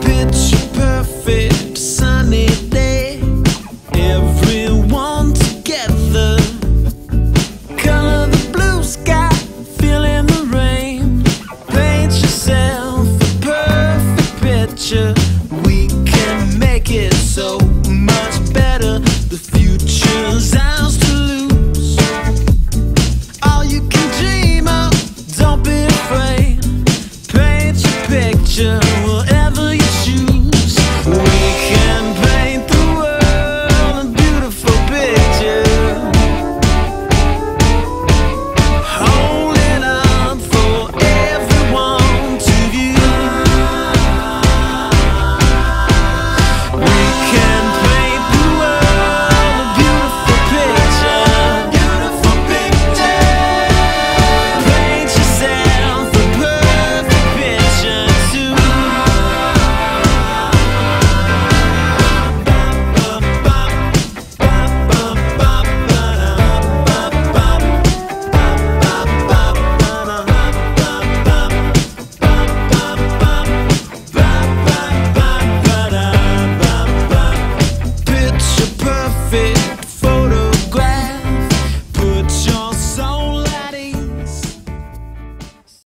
Picture perfect sunny day. Everyone together. Color the blue sky, the rain. Paint yourself a perfect picture. We can make it so much better. The future's picture,